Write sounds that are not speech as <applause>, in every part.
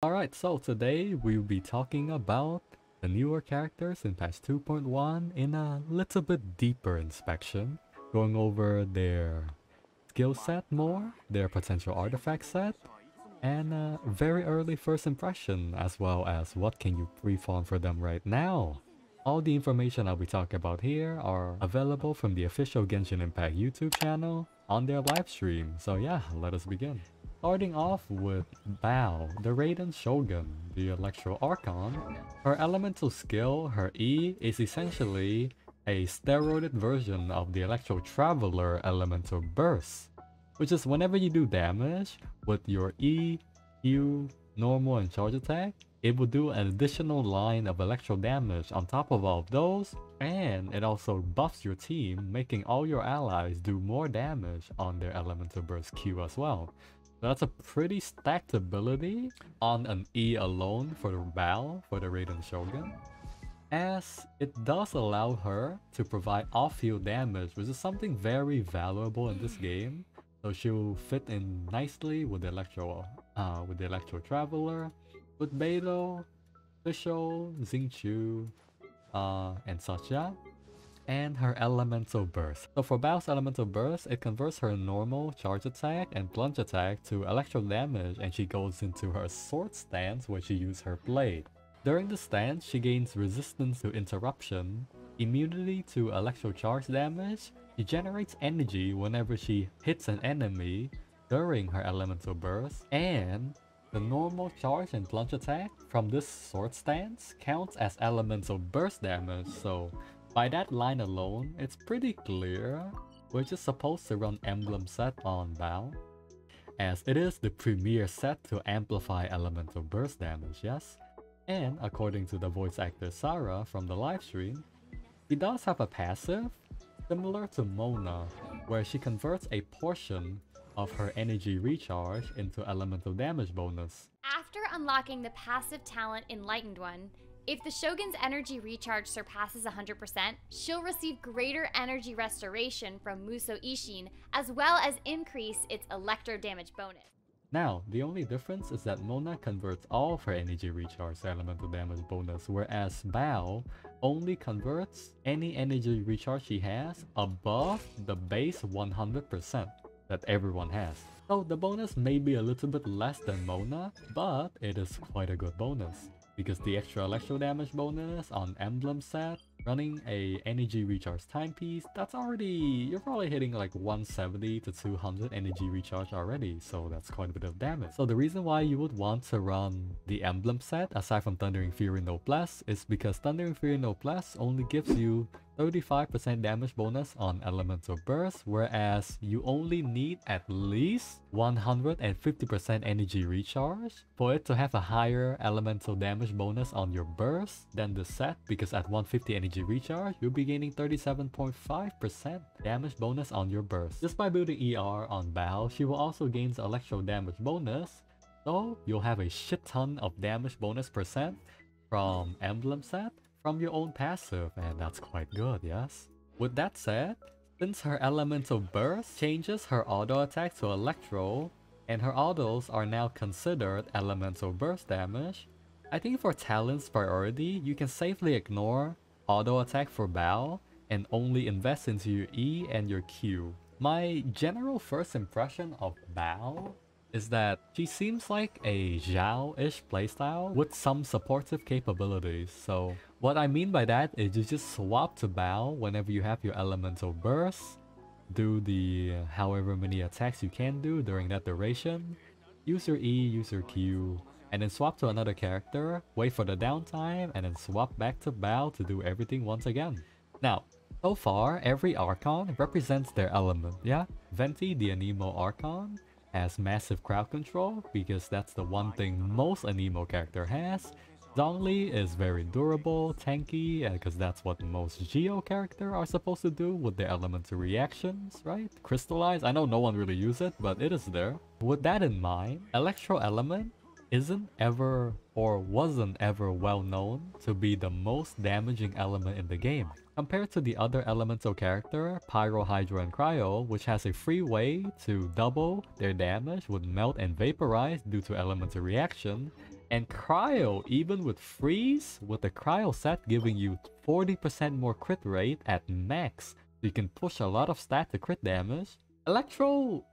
Alright, so today we'll be talking about the newer characters in patch 2.1 in a little bit deeper inspection, going over their skill set more, their potential artifact set, and a very early first impression as well as what can you pre-farm for them right now. All the information I'll be talking about here are available from the official Genshin Impact YouTube channel on their live stream. So yeah, let us begin. Starting off with Baal, the Raiden Shogun, the Electro Archon. Her elemental skill, her E, is essentially a steroided version of the Electro Traveler Elemental Burst, which is whenever you do damage with your E, Q, normal and charge attack, it will do an additional line of electro damage on top of all of those, and it also buffs your team, making all your allies do more damage on their Elemental Burst Q as well. That's a pretty stacked ability on an E alone for the Baal, for the Raiden Shogun. As it does allow her to provide off-field damage, which is something very valuable in this game. So she'll fit in nicely with the Electro, uh, with the Electro Traveler, with Beidou, Fischl, Xingqiu, uh, and yeah and her elemental burst. So for Baal's elemental burst, it converts her normal charge attack and plunge attack to electro damage and she goes into her sword stance where she uses her blade. During the stance, she gains resistance to interruption, immunity to electro charge damage, she generates energy whenever she hits an enemy during her elemental burst, and the normal charge and plunge attack from this sword stance counts as elemental burst damage, so by that line alone, it's pretty clear we're just supposed to run Emblem set on Baal, as it is the premier set to amplify elemental burst damage, yes? And according to the voice actor Sarah from the livestream, he does have a passive similar to Mona, where she converts a portion of her energy recharge into elemental damage bonus. After unlocking the passive talent Enlightened One, if the Shogun's energy recharge surpasses 100%, she'll receive greater energy restoration from Musou Isshin, as well as increase its electro damage bonus. Now, the only difference is that Mona converts all of her energy recharge elemental damage bonus, whereas Baal only converts any energy recharge she has above the base 100% that everyone has. So the bonus may be a little bit less than Mona, but it is quite a good bonus because the extra electro damage bonus on emblem set running a energy recharge timepiece that's already you're probably hitting like 170 to 200 energy recharge already so that's quite a bit of damage. So the reason why you would want to run the emblem set aside from thundering fury noblesse is because thundering fury noblesse only gives you 35% damage bonus on Elemental Burst, whereas you only need at least 150% energy recharge. For it to have a higher elemental damage bonus on your burst than the set because at 150 energy recharge, you'll be gaining 37.5% damage bonus on your burst. Just by building ER on Baal, she will also gain electro damage bonus, so you'll have a shit ton of damage bonus percent from Emblem set from your own passive, and that's quite good, yes? With that said, since her elemental burst changes her auto attack to electro, and her autos are now considered elemental burst damage, I think for talent's priority, you can safely ignore auto attack for Baal and only invest into your E and your Q. My general first impression of Baal is that she seems like a Xiao-ish playstyle with some supportive capabilities. So what I mean by that is you just swap to Baal whenever you have your elemental burst, do the however many attacks you can do during that duration, use your E, use your Q, and then swap to another character, wait for the downtime, and then swap back to Baal to do everything once again. Now, so far, every Archon represents their element, yeah? Venti, the Anemo Archon, has massive crowd control because that's the one thing most Anemo character has. Zhongli is very durable, tanky, uh, because that's what most Geo character are supposed to do with their elemental reactions, right? Crystallize, I know no one really uses it, but it is there. With that in mind, Electro Element isn't ever or wasn't ever well known to be the most damaging element in the game. Compared to the other elemental character, Pyro, Hydro, and Cryo, which has a free way to double their damage with melt and vaporize due to elemental reaction, And Cryo, even with Freeze, with the Cryo set giving you 40% more crit rate at max, so you can push a lot of stat to crit damage. Electro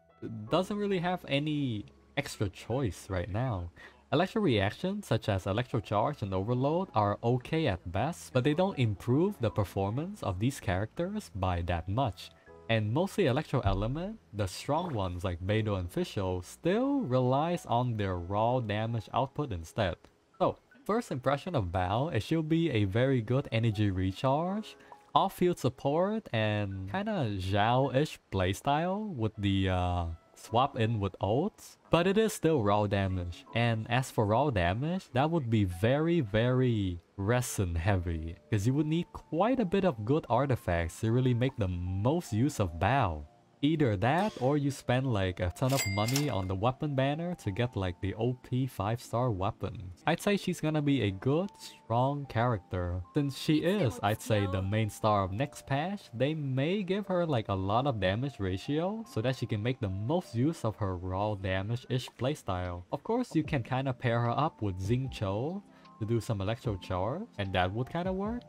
doesn't really have any extra choice right now. Electro reactions such as Electro Charge and Overload are okay at best, but they don't improve the performance of these characters by that much. And mostly Electro Element, the strong ones like Beidou and Fischl, still relies on their raw damage output instead. So, first impression of Baal is she'll be a very good energy recharge, off-field support, and kinda Xiao-ish playstyle with the uh, swap in with ults, but it is still raw damage. And as for raw damage, that would be very, very resin heavy, because you would need quite a bit of good artifacts to really make the most use of Baal. Either that or you spend like a ton of money on the weapon banner to get like the OP 5 star weapon. I'd say she's gonna be a good, strong character. Since she is, I'd say the main star of next patch, they may give her like a lot of damage ratio so that she can make the most use of her raw damage-ish playstyle. Of course, you can kinda pair her up with Xing Xingqiu to do some electro charge and that would kinda work.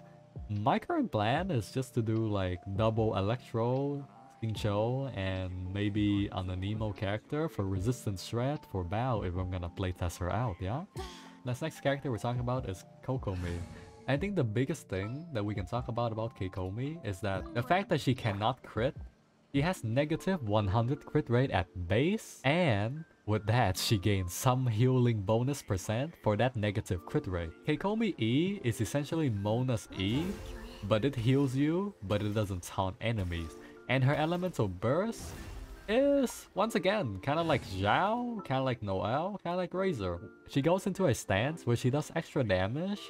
My current plan is just to do like double electro Xingqiu and maybe an Anemo character for resistance shred for Baal if I'm gonna playtest her out, yeah? This next character we're talking about is Kokomi. I think the biggest thing that we can talk about about Kokomi is that the fact that she cannot crit, she has negative 100 crit rate at base, and with that, she gains some healing bonus percent for that negative crit rate. Kokomi E is essentially Mona's E, but it heals you, but it doesn't taunt enemies. And her elemental burst is, once again, kind of like Xiao, kind of like Noelle, kind of like Razor. She goes into a stance where she does extra damage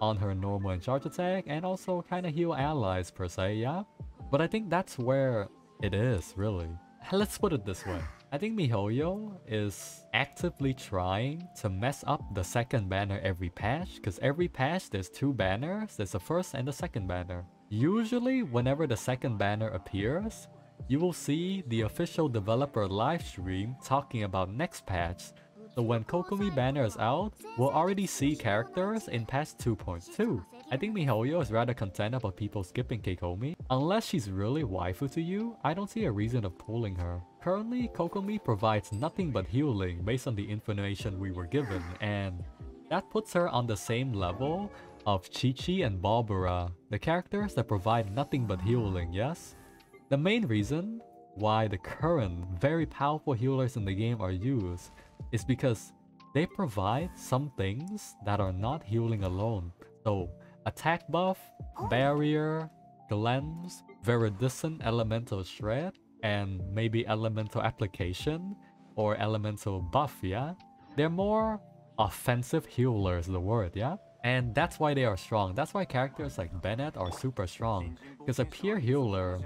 on her normal and charge attack and also kind of heal allies per se, yeah? But I think that's where it is, really. <laughs> Let's put it this way. I think MiHoYo is actively trying to mess up the second banner every patch because every patch there's two banners, there's the first and the second banner. Usually, whenever the second banner appears, you will see the official developer livestream talking about next patch. So when Kokomi banner is out, we'll already see characters in patch 2.2. I think MiHoYo is rather content about people skipping Kokomi. Unless she's really waifu to you, I don't see a reason of pulling her. Currently, Kokomi provides nothing but healing based on the information we were given, and that puts her on the same level of Qiqi and Barbara, the characters that provide nothing but healing, yes? The main reason why the current very powerful healers in the game are used is because they provide some things that are not healing alone. So, attack buff, oh. barrier, cleanse, viridescent elemental shred, and maybe elemental application or elemental buff, yeah? They're more offensive healers, the word, yeah? And that's why they are strong. That's why characters like Bennett are super strong. Because a pure healer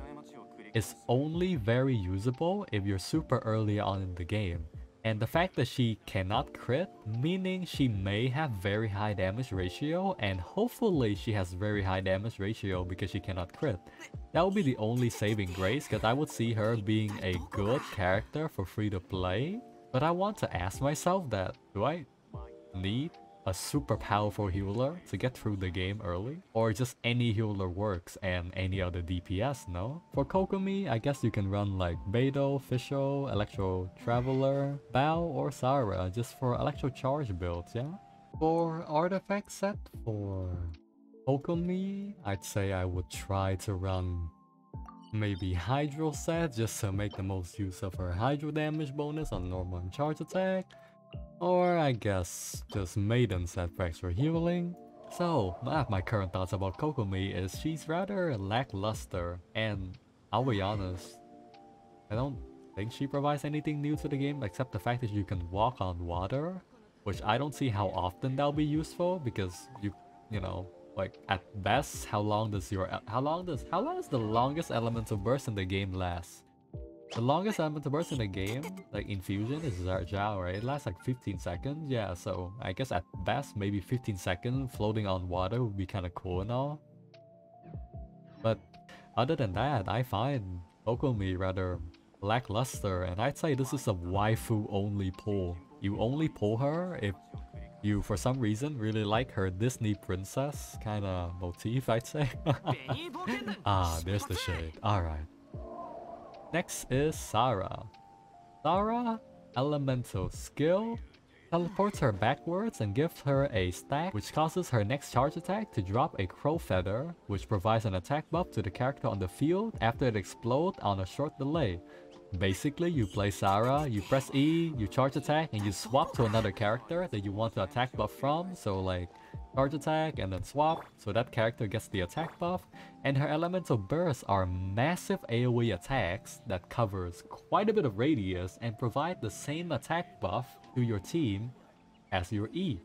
is only very usable if you're super early on in the game. And the fact that she cannot crit, meaning she may have very high damage ratio, and hopefully she has very high damage ratio because she cannot crit. That would be the only saving grace, because I would see her being a good character for free to play. But I want to ask myself that, do I need a super powerful healer to get through the game early? Or just any healer works and any other DPS, no? For Kokomi, I guess you can run like Beidou, Fischl, Electro Traveler, Baal, or Sara just for Electro Charge builds, yeah? For artifact set for Kokomi, I'd say I would try to run maybe Hydro set just to make the most use of her Hydro damage bonus on normal and charge attack. Or I guess just Maiden set for healing. So, my current thoughts about Kokomi is she's rather lackluster and I'll be honest, I don't think she provides anything new to the game except the fact that you can walk on water, which I don't see how often that'll be useful because you, you know, like at best, how long does your, how long does, how long does the longest elemental burst in the game last? The longest burst in the game, like Infusion, is Xiao, right? It lasts like 15 seconds. Yeah, so I guess at best, maybe 15 seconds floating on water would be kind of cool and all. But other than that, I find Kokomi rather lackluster, and I'd say this is a waifu only pull. You only pull her if you for some reason really like her Disney princess kind of motif, I'd say. <laughs> ah, there's the shade. Alright. Next is Sara. Sara, elemental skill, teleports her backwards and gives her a stack which causes her next charge attack to drop a crow feather which provides an attack buff to the character on the field after it explodes on a short delay. Basically, you play Sara, you press E, you charge attack, and you swap to another character that you want to attack buff from. So like, charge attack and then swap, so that character gets the attack buff. And her elemental bursts are massive AoE attacks that covers quite a bit of radius and provide the same attack buff to your team as your E.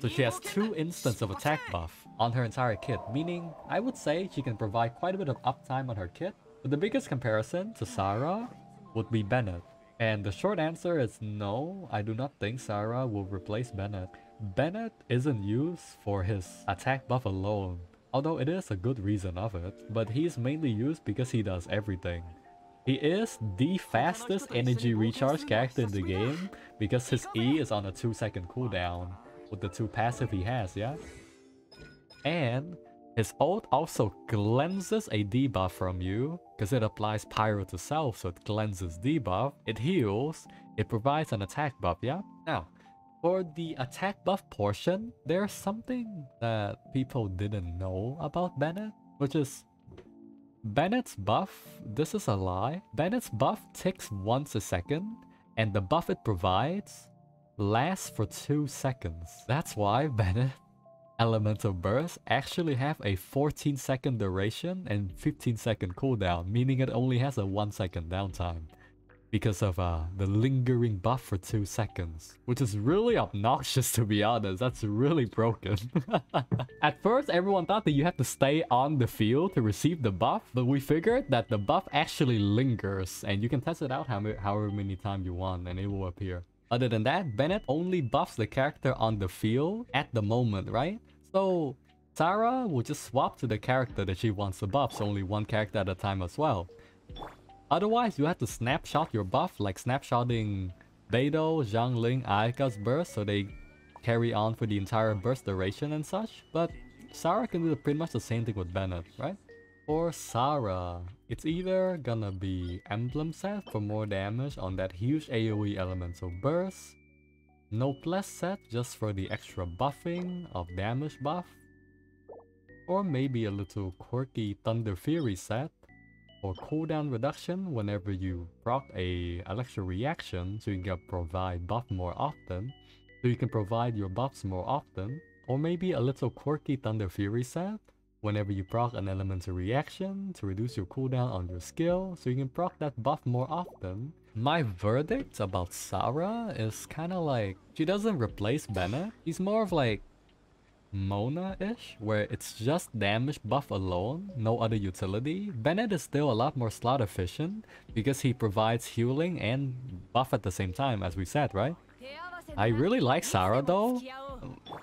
So she has two instances of attack buff on her entire kit, meaning I would say she can provide quite a bit of uptime on her kit. But the biggest comparison to Sara would be Bennett. And the short answer is no, I do not think Sara will replace Bennett. Bennett isn't used for his attack buff alone, although it is a good reason of it, but he's mainly used because he does everything. He is the fastest energy recharge character in the game because his E is on a 2 second cooldown with the 2 passive he has, yeah? And his ult also cleanses a debuff from you, because it applies pyro to self, so it cleanses debuff, it heals, it provides an attack buff, yeah? Now, for the attack buff portion, there's something that people didn't know about Bennett, which is Bennett's buff, this is a lie, Bennett's buff ticks once a second, and the buff it provides lasts for 2 seconds. That's why <laughs> Bennett elemental bursts actually have a 14 second duration and 15 second cooldown, meaning it only has a 1 second downtime because of uh, the lingering buff for 2 seconds, which is really obnoxious <laughs> to be honest, that's really broken. <laughs> At first everyone thought that you had to stay on the field to receive the buff, but we figured that the buff actually lingers and you can test it out however many times you want and it will appear. Other than that, Bennett only buffs the character on the field at the moment, right? So Sara will just swap to the character that she wants to buff, so only one character at a time as well. Otherwise, you have to snapshot your buff, like snapshotting Beidou, Xiangling, Aika's burst, so they carry on for the entire burst duration and such. But Sara can do pretty much the same thing with Bennett, right? For Sara, it's either gonna be Emblem set for more damage on that huge AoE elemental burst, Noblesse set just for the extra buffing of damage buff, or maybe a little quirky Thunder Fury set for cooldown reduction whenever you proc a electro reaction so you can provide buff more often, so you can provide your buffs more often, or maybe a little quirky Thunder Fury set whenever you proc an elemental reaction to reduce your cooldown on your skill so you can proc that buff more often. My verdict about Sara is kinda like, she doesn't replace Bennett, he's more of like Mona-ish, where it's just damage buff alone, no other utility. Bennett is still a lot more slot efficient because he provides healing and buff at the same time, as we said, right? I really like Sara though,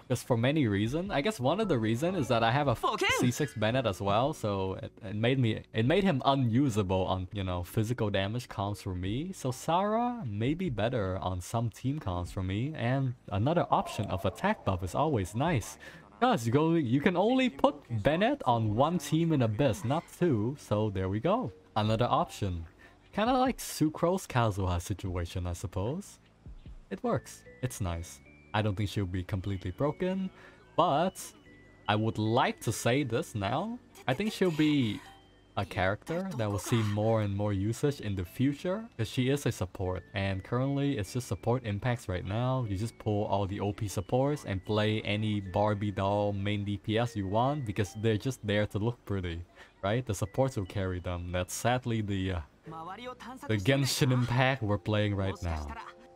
just for many reasons. I guess one of the reasons is that I have a C6 Bennett as well, so it, it made me it made him unusable on you know physical damage comps for me. So Sara may be better on some team comps for me, and another option of attack buff is always nice. Because you go you can only put Bennett on one team in Abyss, not two, so there we go. Another option. Kinda like Sucrose Kazuha situation, I suppose. It works. It's nice. I don't think she'll be completely broken, but I would like to say this now. I think she'll be a character that will see more and more usage in the future because she is a support and currently it's just support impacts right now. You just pull all the OP supports and play any Barbie doll main DPS you want because they're just there to look pretty right? The supports will carry them. That's sadly the uh, the Genshin Impact we're playing right now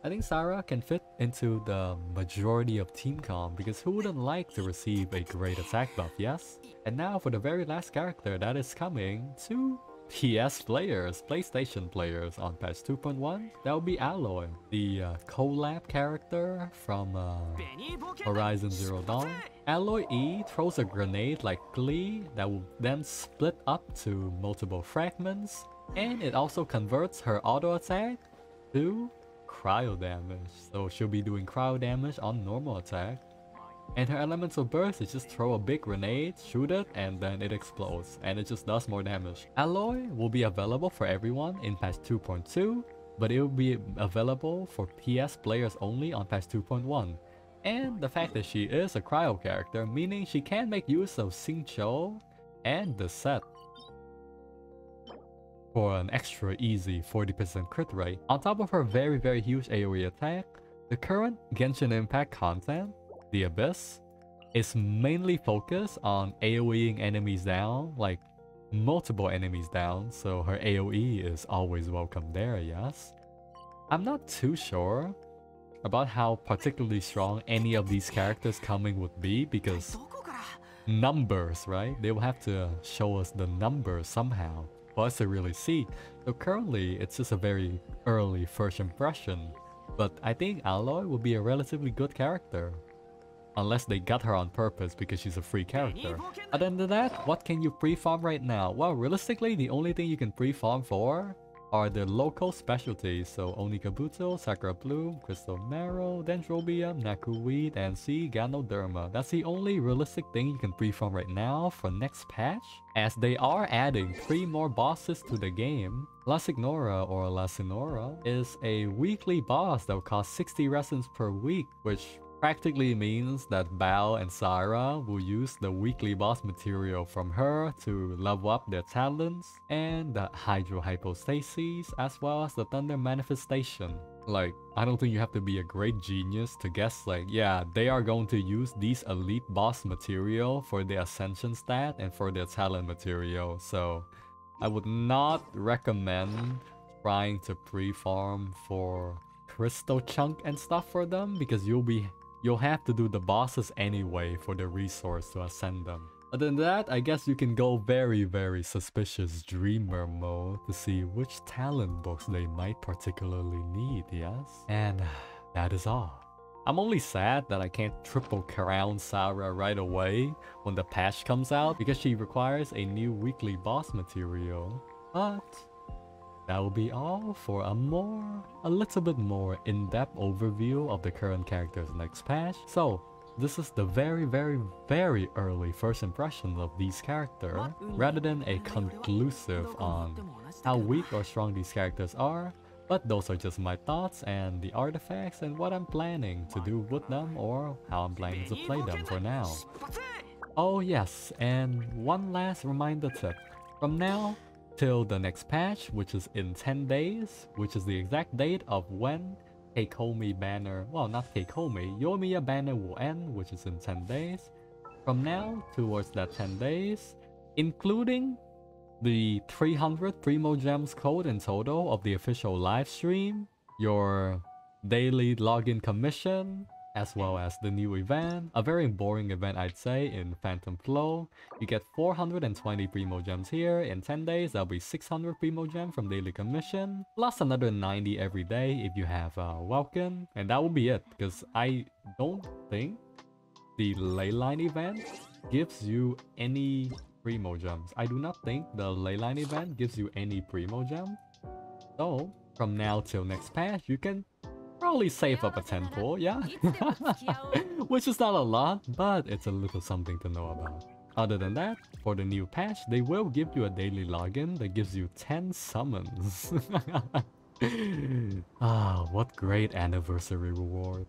I think Sara can fit into the majority of team comp because who wouldn't like to receive a great attack buff, yes? And now for the very last character that is coming to PS players, PlayStation players on patch 2.1, that will be Aloy, the uh, collab character from uh, Horizon Zero Dawn. Aloy E throws a grenade like Klee that will then split up to multiple fragments, and it also converts her auto attack to cryo damage. So she'll be doing cryo damage on normal attack. And her elemental burst is just throw a big grenade, shoot it, and then it explodes. And it just does more damage. Aloy will be available for everyone in patch 2.2, but it will be available for PS players only on patch 2.1. And the fact that she is a cryo character, meaning she can make use of Xingqiu and the set for an extra easy 40% crit rate. On top of her very very huge AoE attack, the current Genshin Impact content the Abyss is mainly focused on AoEing enemies down, like multiple enemies down, so her AoE is always welcome there, yes? I'm not too sure about how particularly strong any of these characters coming would be because numbers, right? They will have to show us the numbers somehow us to really see. So currently, it's just a very early first impression, but I think Aloy will be a relatively good character. Unless they got her on purpose because she's a free character. Other than that, what can you pre-farm right now? Well, realistically, the only thing you can pre-farm for are the local specialties, so Onikabuto, Sakura Bloom, Crystal Marrow, Dendrobium, Naku Weed, and Sea Ganoderma. That's the only realistic thing you can pre-farm right now for next patch, as they are adding 3 more bosses to the game. La Signora or La Sinora is a weekly boss that will cost 60 resins per week, which practically means that Baal and Sara will use the weekly boss material from her to level up their talents and the Hydro Hypostasis as well as the Thunder Manifestation. Like, I don't think you have to be a great genius to guess like, yeah, they are going to use these elite boss material for their Ascension stat and for their talent material, so I would not recommend trying to pre-farm for crystal chunk and stuff for them because you'll be You'll have to do the bosses anyway for the resource to ascend them. Other than that, I guess you can go very very suspicious dreamer mode to see which talent books they might particularly need, yes? And <sighs> that is all. I'm only sad that I can't triple crown Sara right away when the patch comes out because she requires a new weekly boss material. But that will be all for a more, a little bit more in-depth overview of the current characters next patch. So, this is the very very very early first impression of these characters, rather than a conclusive on how weak or strong these characters are, but those are just my thoughts and the artifacts and what I'm planning to do with them or how I'm planning to play them for now. Oh yes, and one last reminder tip. From now, till the next patch, which is in 10 days, which is the exact date of when Kokomi banner, well not Kokomi, Yoimiya banner will end, which is in 10 days. From now towards that 10 days, including the 300 Primo Gems code in total of the official live stream, your daily login commission, as well as the new event. A very boring event I'd say in Phantom Flow. You get 420 Primo Gems here. In 10 days that'll be 600 Primogem from Daily Commission. Plus another 90 every day if you have a uh, Welkin. And that will be it because I don't think the Leyline event gives you any Primo Gems. I do not think the Leyline event gives you any Primogem. So, from now till next patch, you can Probably save up a 10 pool, yeah? <laughs> Which is not a lot, but it's a little something to know about. Other than that, for the new patch, they will give you a daily login that gives you 10 summons. <laughs> ah, what great anniversary reward.